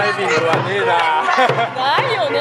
ダイビングはねえな。ないよね。